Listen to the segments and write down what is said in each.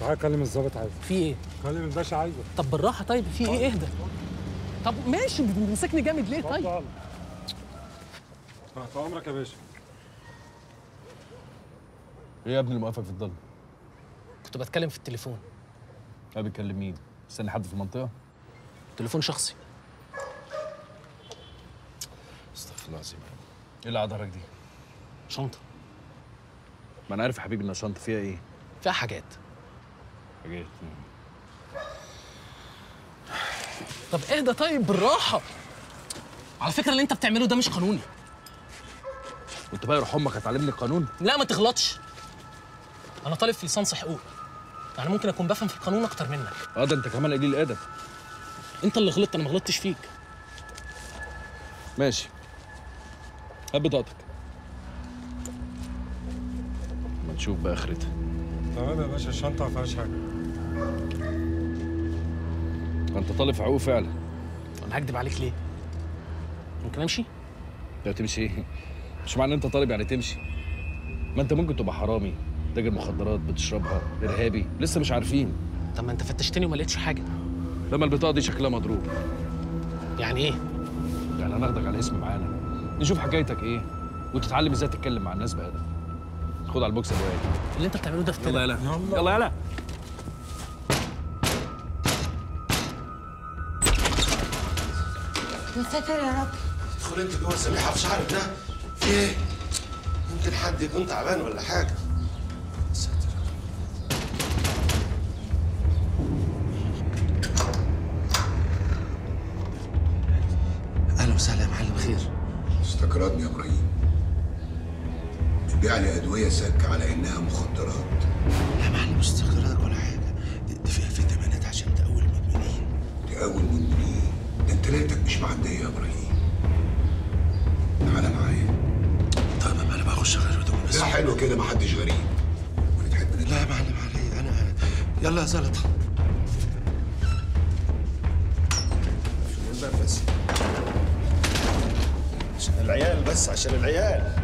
تعالى كلم الظابط عايزه في إيه؟ كلم الباشا عايزه طب بالراحة طيب في إيه؟ اهدى. طب ماشي بتمسكني جامد ليه؟ طيب. اتفضل. تحت أمرك يا باشا. إيه يا ابني اللي موقفك في الضلمه؟ كنت بتكلم في التليفون. لا بيتكلم مين؟ مستني حد في المنطقة؟ تليفون شخصي. استغفر الله العظيم إيه اللي على ظهرك دي؟ شنطة. ما أنا عارف يا حبيبي إن الشنطه فيها إيه؟ فيها حاجات. حاجات طب اهدى طيب بالراحة. على فكرة اللي انت بتعمله ده مش قانوني. وانت بقى يروح أمك هتعلمني القانون؟ لا ما تغلطش. أنا طالب في ليسانس حقوق يعني ممكن اكون بفهم في القانون أكتر منك. آه ده انت كمان قليل الادب. انت اللي غلطت أنا ما غلطتش فيك. ماشي. هات بطاقتك. ما نشوف بقى آخرتها. تمام يا باشا الشنطة ما فيهاش حاجة. أنت طالب في حقوق فعلا. أنا هكدب عليك ليه؟ ممكن أمشي؟ لا تمشي. إيه؟ مش معنى إن أنت طالب يعني تمشي. ما أنت ممكن تبقى حرامي تاجر مخدرات بتشربها إرهابي لسه مش عارفين. طب ما أنت فتشتني وما لقيتش حاجة. لما البطاقة دي شكلها مضروب. يعني إيه؟ يعني هناخدك على اسم معانا. نشوف حكايتك إيه وتتعلم إزاي تتكلم مع الناس بأدب. خد على البوكس يا وائل اللي انت بتعمله ده في يلا يلا يلا. يلا يا ساتر يا رب. ادخل انت جوه سميحه في شعرك ده. في إيه؟ يمكن حد يكون تعبان ولا حاجة. أهلا وسهلا يا معلم خير. استكرتني يا إبراهيم. تبيع لي أدوية سك على إنها مخدرات. لا يا معلم مش استقرارك ولا حاجة دي, فيها فيتامينات عشان تقوي المدمنين تقوي المدمنين ده أنت ليلتك مش معديه يا إبراهيم؟ تعالى معايا. طيب يا معلم هخش غير هدومي بس. لا حلو كده محدش غريب. ونتحب لا يا معلم علي أنا يلا يا زلطة. عشان الباب بس عشان العيال بس عشان العيال.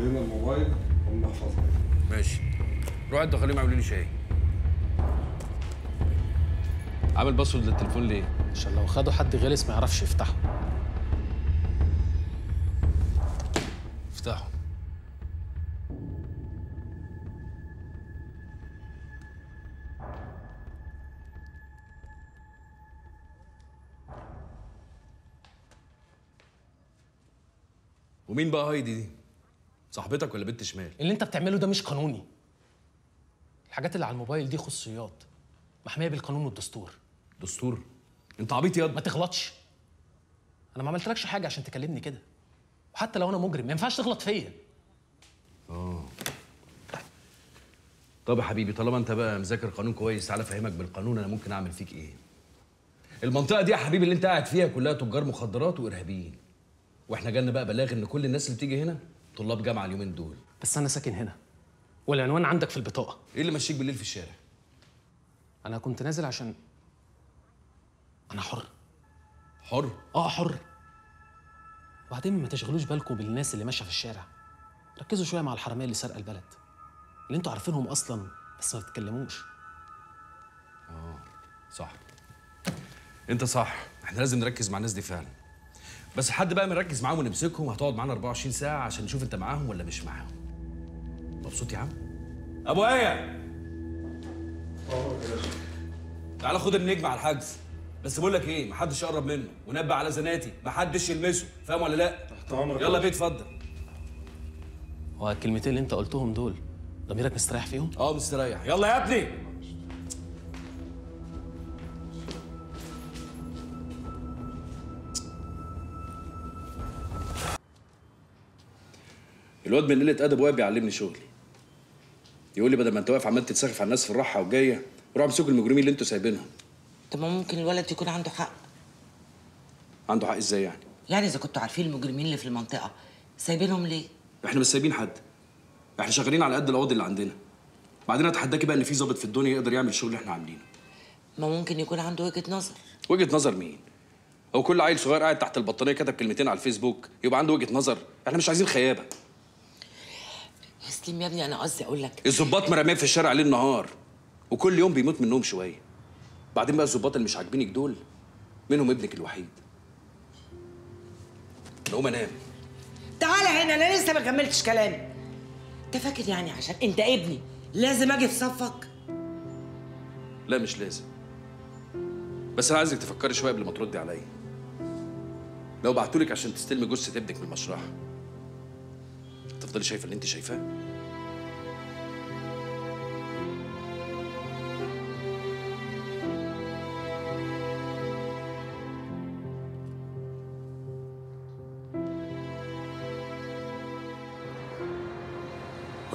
لقينا الموبايل والمحفظه ماشي. روح انت خليهم يعملوا لي شاي. عامل باسورد للتليفون ليه؟ عشان لو خدوا حد غلس ما يعرفش يفتحه. افتحه. ومين بقى هايدي دي؟ صاحبتك ولا بنت شمال؟ اللي انت بتعمله ده مش قانوني. الحاجات اللي على الموبايل دي خصوصيات. محمية بالقانون والدستور. دستور؟ انت عبيط ياض ما تغلطش. أنا ما عملتلكش حاجة عشان تكلمني كده. وحتى لو أنا مجرم ما ينفعش تغلط فيا. طب يا حبيبي طالما انت بقى مذاكر قانون كويس تعالى أفهمك بالقانون أنا ممكن أعمل فيك إيه. المنطقة دي يا حبيبي اللي انت قاعد فيها كلها تجار مخدرات وإرهابيين. وإحنا جالنا بقى بلاغ إن كل الناس اللي بتيجي هنا طلاب جامعة اليومين دول. بس أنا ساكن هنا. والعنوان عندك في البطاقة. إيه اللي مشيك بالليل في الشارع؟ أنا كنت نازل عشان أنا حر. حر؟ آه حر. وبعدين ما تشغلوش بالكم بالناس اللي ماشية في الشارع. ركزوا شوية مع الحرامية اللي سارقة البلد. اللي أنتوا عارفينهم أصلا بس ما بتتكلموش صح. أنت صح. إحنا لازم نركز مع الناس دي فعلا. بس لحد بقى ما نركز معاهم ونمسكهم هتقعد معانا 24 ساعة عشان نشوف انت معاهم ولا مش معاهم. مبسوط يا عم؟ أبو إيه تعالى خد النجم على الحجز. بس بقول لك إيه محدش يقرب منه. ونبه على زناتي محدش يلمسه. فاهم ولا لأ؟ تحت أمرك يلا بيه اتفضل. هو الكلمتين اللي انت قلتهم دول ضميرك مستريح فيهم؟ آه مستريح. يلا يا ابني! الواد من قلة أدب واقف بيعلمني شغلي. يقول لي بدل ما أنت واقف عمال تتسخف على الناس في الراحة والجاية روحوا امسكوا المجرمين اللي أنتوا سايبينهم. طب ما ممكن الولد يكون عنده حق. عنده حق إزاي يعني؟ يعني إذا كنتوا عارفين المجرمين اللي في المنطقة سايبينهم ليه؟ إحنا مش سايبين حد. إحنا شغالين على قد القواضي اللي عندنا. بعدين أتحداكي بقى إن في ظابط في الدنيا يقدر يعمل الشغل اللي إحنا عاملينه. ما ممكن يكون عنده وجهة نظر. وجهة نظر مين؟ هو كل عيل صغير قاعد تحت البطانية كتب كلمتين على الفيسبوك يبقى عنده وجهة نظر؟ إحنا مش عايزين خيابة. يا سليم يا ابني أنا قصدي أقول لك. الظباط مرميين في الشارع ليل نهار وكل يوم بيموت منهم شوية. بعدين بقى الظباط اللي مش عاجبينك دول منهم ابنك الوحيد. نقوم أنام. تعالى هنا أنا لسه ما كملتش كلامي. أنت فاكر يعني عشان أنت ابني لازم أجي في صفك؟ لا مش لازم. بس أنا عايزك تفكري شوية قبل ما تردي عليا. لو بعتولك عشان تستلمي جثة ابنك من المشرحة تفضلي شايفة اللي أنت شايفاه؟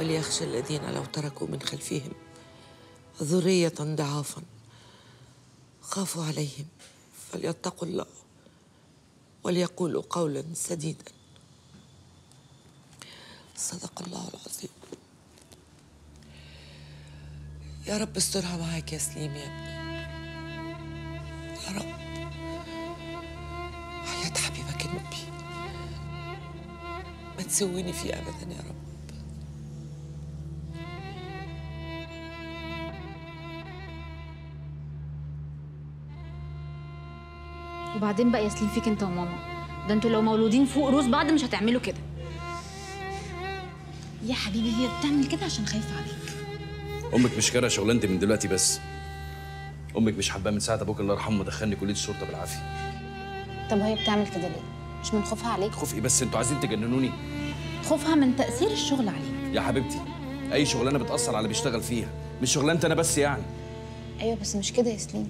وليخشى الذين لو تركوا من خلفهم ذرية ضعافا خافوا عليهم. فليتقوا الله وليقولوا قولا سديدا. صدق الله العظيم. يا رب استرها معاك يا سليم يا ابني. يا رب. حياة حبيبك النبي. ما تسويني فيه أبدا يا رب. وبعدين بقى ياسلين فيك انت وماما. ده أنتوا لو مولودين فوق روس بعض مش هتعملوا كده. يا حبيبي هي بتعمل كده عشان خايفة عليك. أمك مش كاره شغلانتي من دلوقتي بس. أمك مش حباه من ساعة أبوك الله يرحمه دخلني كلية الشرطة بالعافية. طب هي بتعمل كده ليه؟ مش من خوفها عليك؟ خوف إيه بس؟ أنتوا عايزين تجننوني. خوفها من تأثير الشغل عليك. يا حبيبتي أي شغلانة بتأثر على اللي بيشتغل فيها. مش شغلانتي أنا بس يعني. أيوه بس مش كده يا ياسلين.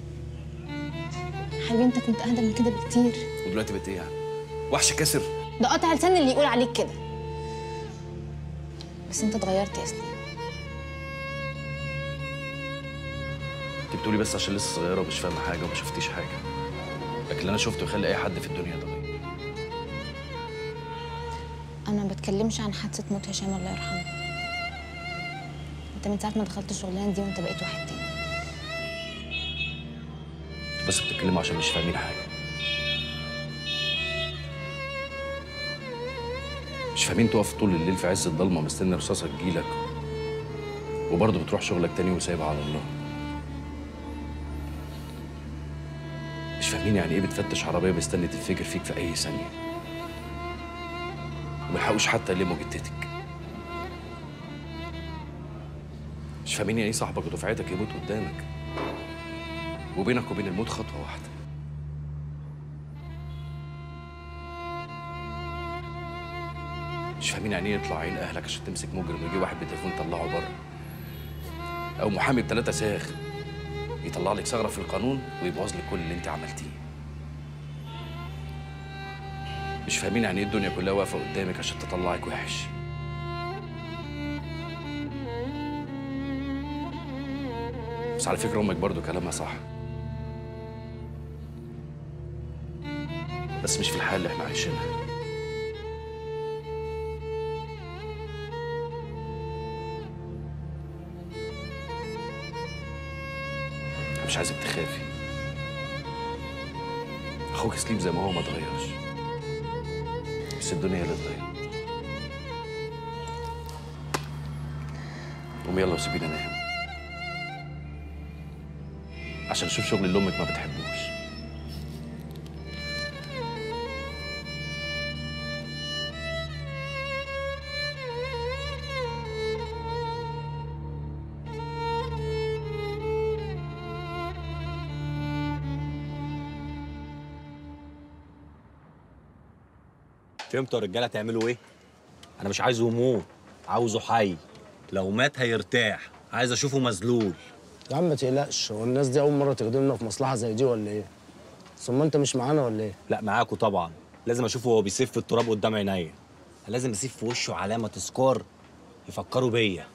حبيبي انت كنت اهدى من كده بكتير. ودلوقتي بقت إيه يعني؟ وحش كسر. ده قطع لسان اللي يقول عليك كده. بس انت اتغيرت يا ياسلين انت بتقولي بس عشان لسه صغيرة ومش فاهمة حاجة وما شفتيش حاجة. لكن اللي أنا شفته يخلي أي حد في الدنيا يتغير أنا ما بتكلمش عن حادثة موت هشام الله يرحمه. أنت من ساعة ما دخلت الشغلانة دي وأنت بقيت واحد تاني. بس بتتكلموا عشان مش فاهمين حاجة. مش فاهمين تقف طول الليل في عز الضلمة مستني رصاصة تجيلك. وبرضه بتروح شغلك تاني وسايبها على الله. مش فاهمين يعني إيه بتفتش عربية مستني تنفجر فيك في أي ثانية. وملحقوش حتى يلموا جتتك مش فاهمين يعني إيه صاحبك ودفعتك يموت قدامك. وبينك وبين الموت خطوة واحدة. مش فاهمين يعني إيه يطلع عين أهلك عشان تمسك مجرم ويجي واحد بتليفون طلعه بره. أو محامي بثلاثه ساخ يطلع لك ثغرة في القانون ويبوظ لك كل اللي أنت عملتيه. مش فاهمين يعني إيه الدنيا كلها واقفة قدامك عشان تطلعك وحش. بس على فكرة أمك برضو كلامها صح. بس مش في الحال اللي إحنا عايشينها. مش عايزك تخافي. أخوك سليم زي ما هو ما اتغيرش. بس الدنيا اللي اتغيرت. قومي يلا وسيبيني أنام. عشان أشوف شغل اللي أمك ما بتحبوش. فهمتوا يا رجاله تعملوا إيه؟ أنا مش عايزه يموت عاوزه حي. لو مات هيرتاح عايز اشوفه مذلول. يا عم ما تقلقش هو الناس دي أول مرة تخدمنا في مصلحة زي دي ولا إيه؟ ثم أنت مش معانا ولا إيه؟ لا معاكوا طبعا. لازم أشوفه وهو بيسيف في التراب قدام عينيا. لازم اسيب في وشه علامة تذكار يفكروا بيا.